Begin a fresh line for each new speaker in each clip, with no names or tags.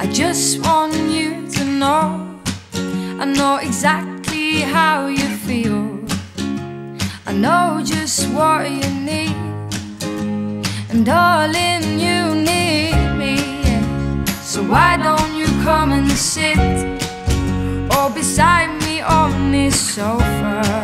I just want you to know. I know exactly how you feel. I know just what you need. And darling, you need me yeah. So why don't you come and sit Or beside me on this sofa?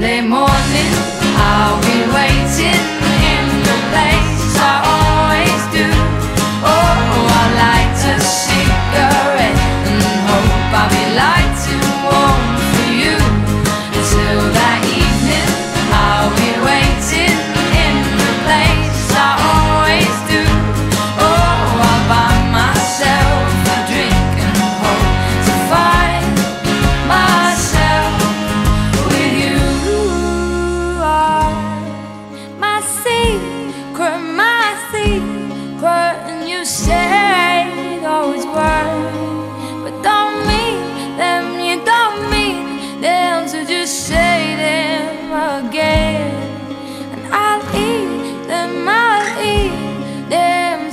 They morning.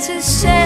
to say